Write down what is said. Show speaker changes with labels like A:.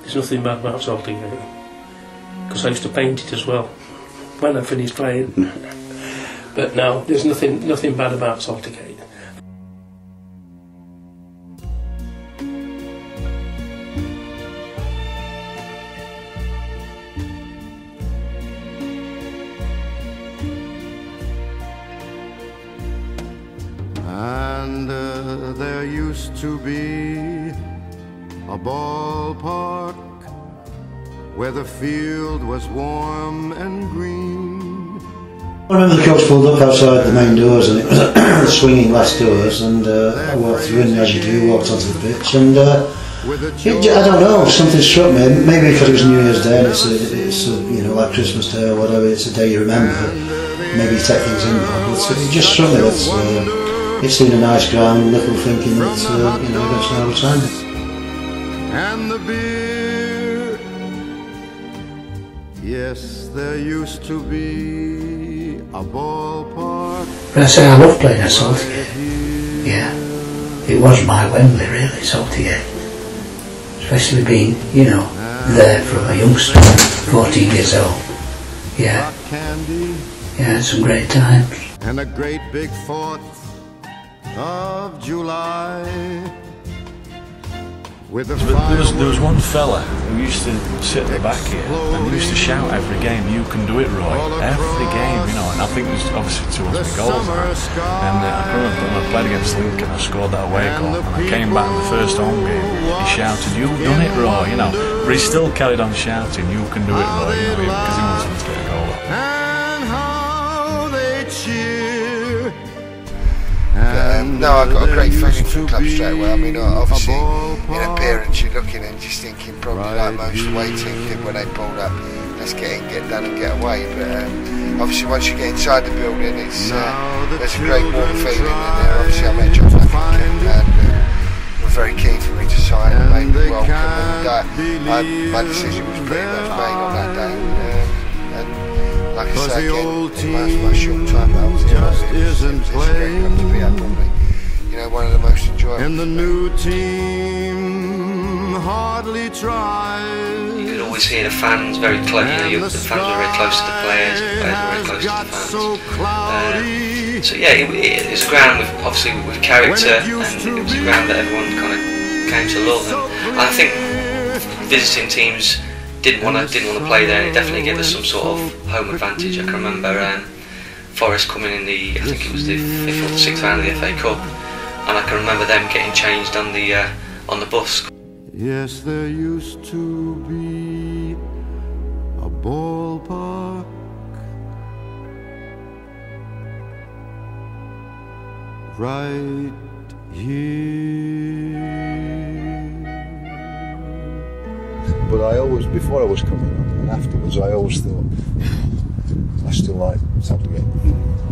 A: There's nothing bad about Saltergate. Because I used to paint it as well when I finished playing. but no, there's nothing nothing bad about Saltergate.
B: And uh, there used to be a ballpark where the field was warm and green.
C: I remember the coach pulled up outside the main doors and it was swinging glass doors and uh, I walked through and as you do, walked onto the pitch and uh, it, I don't know, something struck me, maybe because it was New Year's Day and it's, a, it's a, you know, like Christmas Day or whatever, it's a day you remember, maybe you take things in but it just struck me that uh, it's in a nice ground, little thinking that, uh, you know, that's now retirement.
B: And the beer. Yes, there used to be a ballpark.
D: When I say I love playing at Saltergate. Yeah. It was my Wembley really, Saltergate. Especially being, you know, there from a youngster, 14 years old. Yeah, yeah, had some great times.
B: and a great big Fourth of July. With
E: there was, there was one fella who used to sit at the back here and he used to shout every game, "You can do it, Roy!" Every game, you know. And I think it was obviously two or
B: the
E: three goals. And uh, I remember when I played against Lincoln, I scored that away goal, and I came back in the first home game. He shouted, "You've done it, Roy!" You know, but he still carried on shouting, "You can do it, Roy!"
F: No, I've got a great feeling for the club straight away. I mean,
B: be
F: obviously, in appearance, you're looking and just thinking probably like most away teams did when they pulled up, let's get in, get done, and get away. But um, obviously, once you get inside the building, it's uh, there's a great warm feeling in there. Obviously, I met John
B: to
F: Buckingham
B: find
F: and uh, were very keen for me to sign and, made me welcome. And uh, I, my decision was pretty much made on that day. Um, and like I say
B: the
F: again, in my, my short time I was
B: team
F: here,
B: just
F: it was,
B: isn't
F: it was a great club to be at, probably. You know, one of the most enjoyable.
B: And the new team hardly tries.
G: You could always hear the fans very close. You know, you, the fans were very close to the players. The players were very close to the fans.
B: So cloudy.
G: Um, so yeah, it, it, was a ground with obviously with character, and it was a ground that everyone kind of came to love. And I think visiting teams didn't want to didn't want to play there. and It definitely gave us some sort of home advantage. I can remember um, Forest coming in the I think it was the fifth or the sixth round of the FA Cup, and I can remember them getting changed on the uh, on the bus
B: Yes, there used to be a ballpark. Right here.
H: But I always, before I was coming on and afterwards, I always thought, I still like Saltergate.